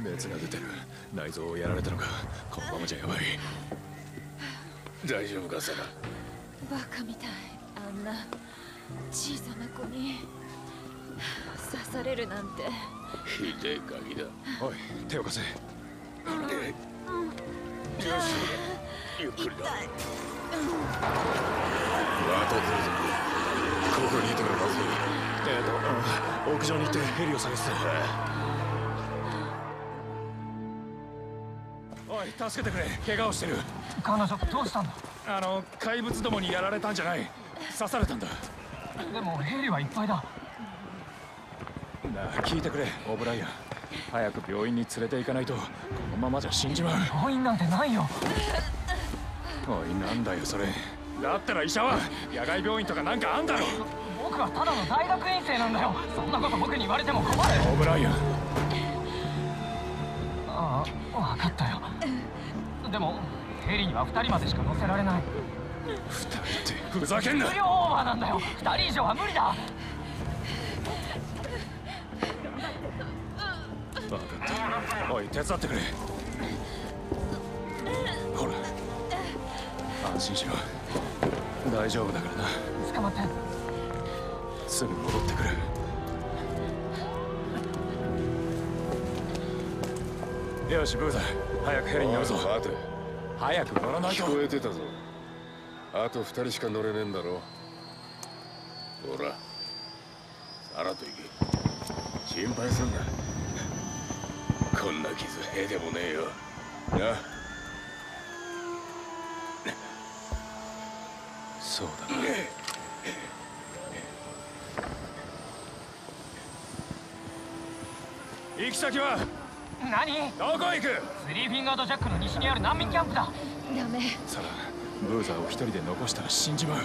熱が出てる。内臓をやられたのか。このままじゃやばい。大丈夫かサラ？バカみたい。あんな小さな子に。刺されるなんて。ひでえガキだ。おい手を貸せ。よしゆっくりだ。また来るぞここにいたらまずいえっと、うん。屋上に行ってヘリを探すぞ助けてくれ。怪我をしてる。彼女どうしたんだあの怪物どもにやられたんじゃない。刺されたんだ。でもヘリはいっぱいだ。なあ聞いてくれオブライア。ン早く病院に連れて行かないと。このままじゃ死んじまう。病院なんてないよ。おいなんだよそれ。だったら医者は野外病院とかなんかあんだろ。僕はただの大学院生なんだよ。そんなこと僕に言われても困る。オブライア。ンああ分かったよでもヘリには2人までしか乗せられない。二人ってふざけんな！無料オーバーなんだよ。2人以上は無理だ。分かった。おい手伝ってくれ。ほら安心しろ。大丈夫だからな。捕まって。すぐ戻ってくるよしブーザ早くヘリに乗るぞ。待て。早く乗らないと。聞こえてたぞ。あと二人しか乗れねえんだろ。ほら。さらっと行け。心配すんな。こんな傷へでもねえよ。な。そうだ。な行き先は？何？どこ行く？スリーフィンガードジャックの西にある難民キャンプだ。ダメ。サラブーザーを一人で残したら死んじまう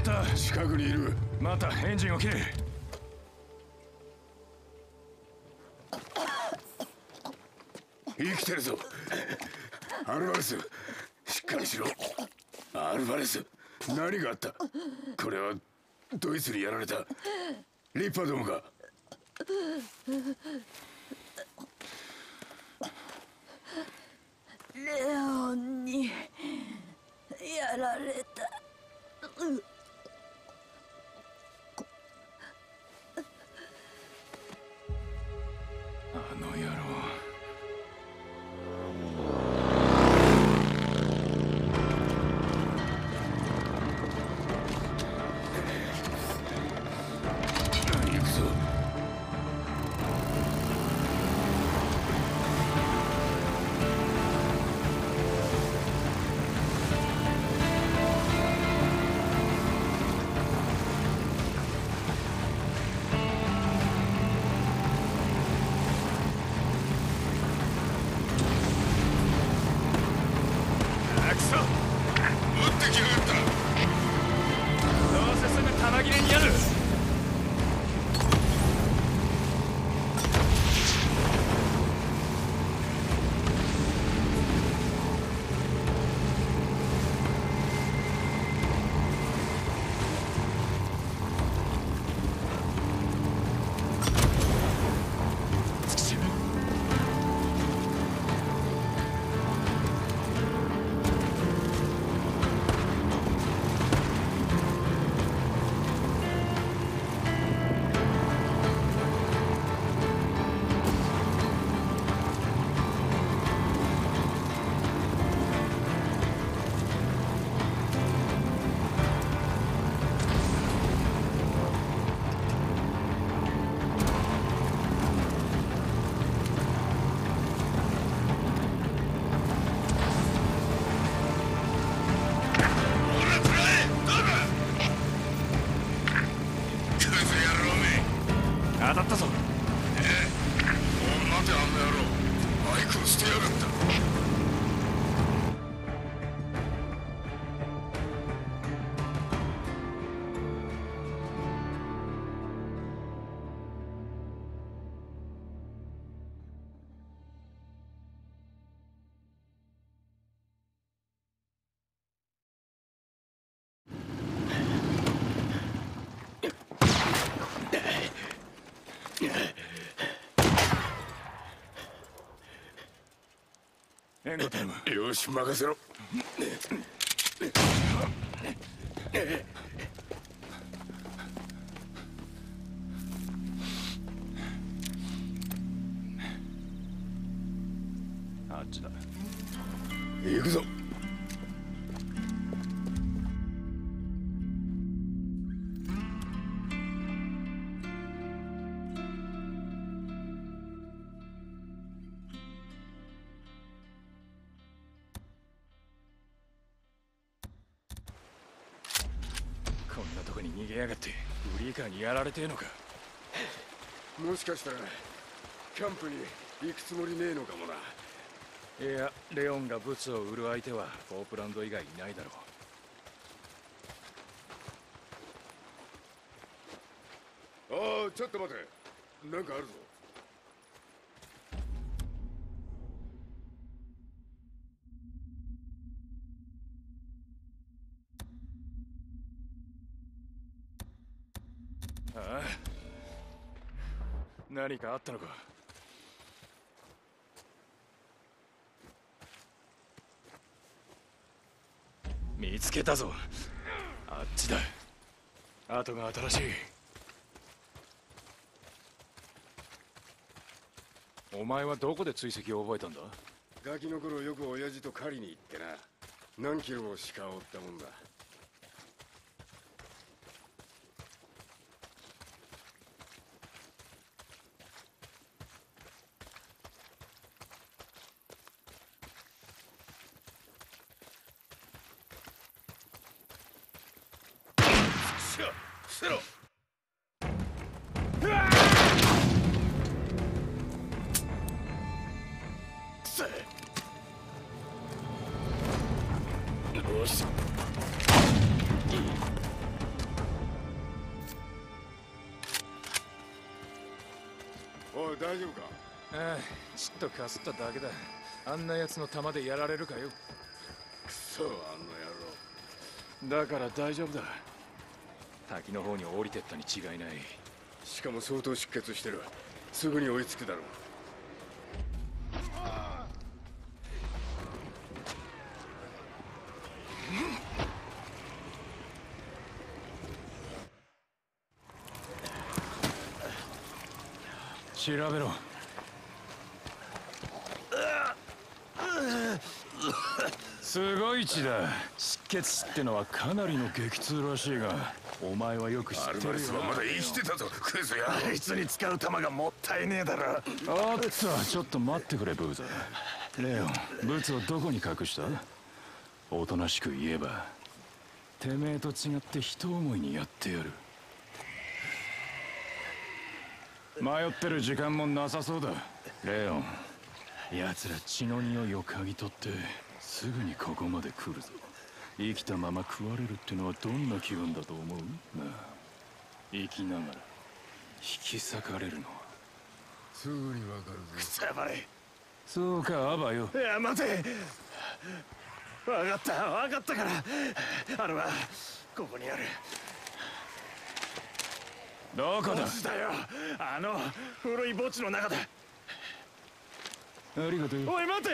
った。近くにいる。またエンジンを切れ。生きてるぞ。アルバレス。しっかりしろ。アルバレス。何があった。これはドイツにやられた。リッパーどもかレオンにやられた。援護頼む。よし任せろ。こに逃げやがってブリーカーにやられてえのか。もしかしたらキャンプに行くつもりねえのかもな。いやレオンがブツを売る相手はポープランド以外いないだろう。ああちょっと待て。なんかあるぞ何かあったのか？見つけたぞ。あっちだ。後が新しい。お前はどこで追跡を覚えたんだ？ガキの頃よく親父と狩りに行ってな。何キロも鹿を追ったもんだ。大丈夫か？ああちょっとかすっただけだ。あんな奴の弾でやられるかよ。クソあの野郎。だから大丈夫だ。滝の方に降りてったに違いない。しかも相当出血してる。すぐに追いつくだろう調べろ。すごい血だ。失血死ってのはかなりの激痛らしいがお前はよく知アってるよ。ルバレスはまだ生きてたぞ。クズやあいつに使う弾がもったいねえだろ。おっとちょっと待ってくれブーザー。レオンブツをどこに隠した？おとなしく言えばてめえと違って人思いにやってやる迷ってる時間もなさそうだ。レオン。奴ら血の匂いを嗅ぎ取ってすぐにここまで来るぞ。生きたまま食われるってのはどんな気分だと思う？なあ。生きながら。引き裂かれるのは。すぐにわかるぞ。さやばい。そうかアバよ。いや待て。分かった分かったから。あれはここにあるどこだ？あの古い墓地の中だありがとう。おい待て！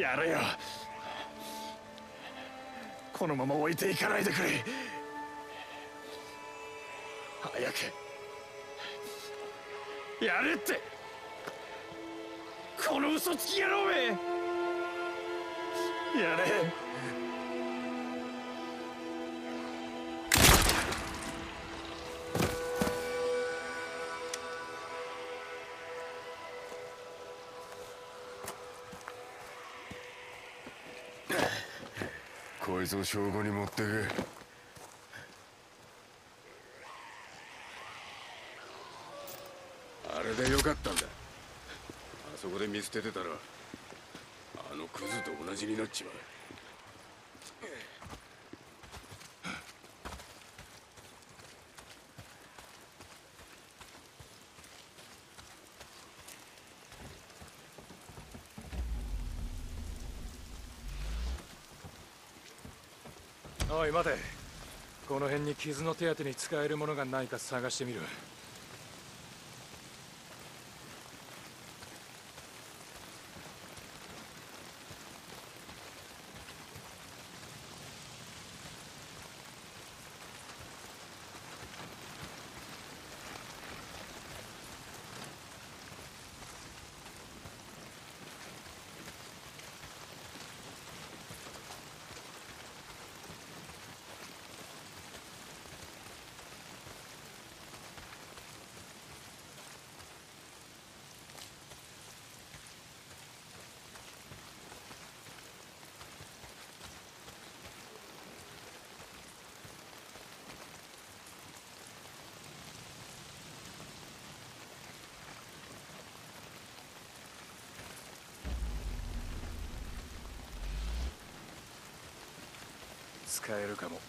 やれよ。このまま置いていかないでくれ。早く。やれって。この嘘つき野郎め！やれいつを証拠に持ってけ。あれでよかったんだ。あそこで見捨ててたらあのクズと同じになっちまう。おい待て。この辺に傷の手当てに使えるものがないか探してみる。使えるかも。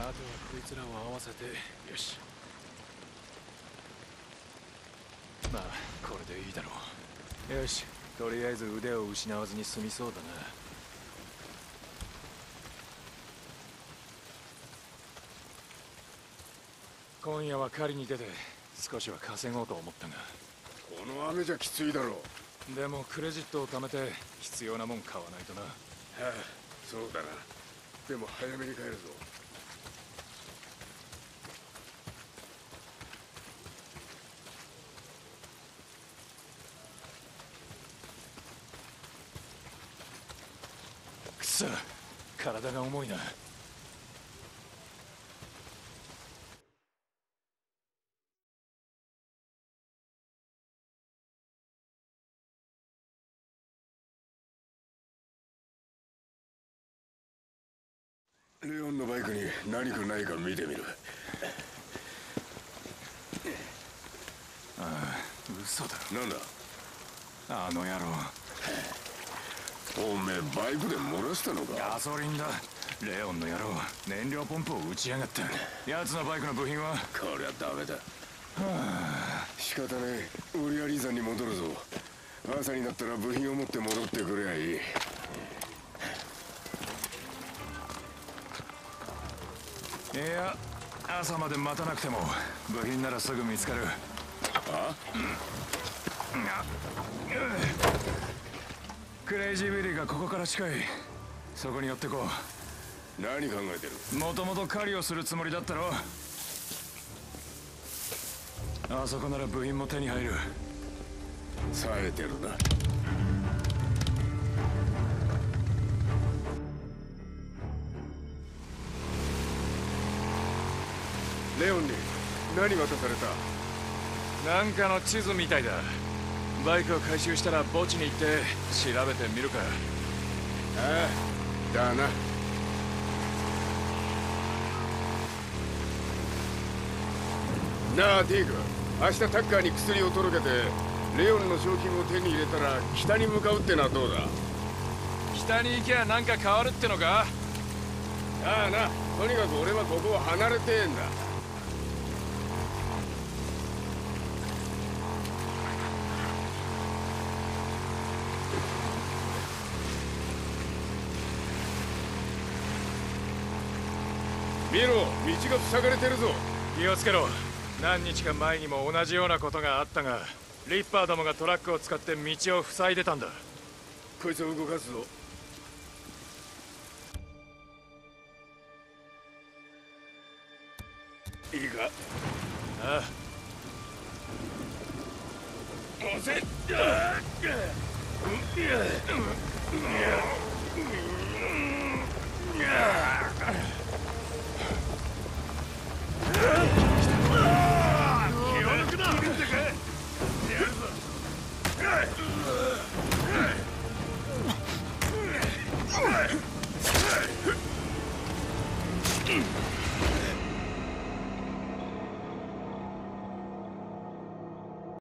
あとはこいつらを合わせてよし。まあこれでいいだろう。よし。とりあえず腕を失わずに済みそうだな。今夜は狩りに出て少しは稼ごうと思ったが。この雨じゃきついだろう。でもクレジットを貯めて必要なもん買わないとなはあそうだなでも早めに帰るぞさ体が重いな。レオンのバイクに何かないか見てみる。嘘だ。なんだ？あの野郎おめえバイクで漏らしたのか？ガソリンだ。レオンの野郎燃料ポンプを打ちやがった奴のバイクの部品は？こりゃダメだ。仕方ねえウリアリー山に戻るぞ。朝になったら部品を持って戻ってくればいい。いや朝まで待たなくても部品ならすぐ見つかる。あ？クレイジービリーがここから近い。そこに寄ってこ何考えてる？うもともと狩りをするつもりだったろあそこなら部品も手に入る。冴えてるな。レオンに何渡された？なんかの地図みたいだバイクを回収したら墓地に行って調べてみるか。ああだな。なあディーグ。明日タッカーに薬を届けてレオンの商品を手に入れたら北に向かうってのはどうだ？北に行きゃなんか変わるってのか？ああなとにかく俺はここを離れてえんだ見ろ道が塞がれてるぞ。気をつけろ。何日か前にも同じようなことがあったがリッパーどもがトラックを使って道を塞いでたんだ。こいつを動かすぞ。いいか？ああ。押せ。うん Mm-hmm.